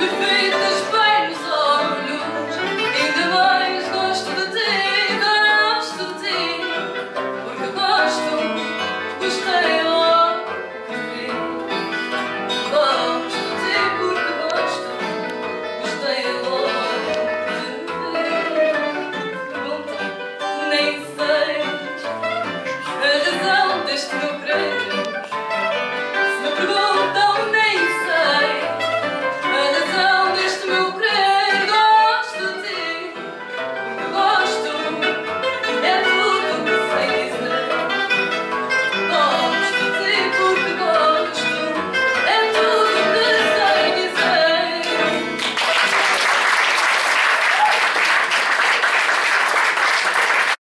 befehlt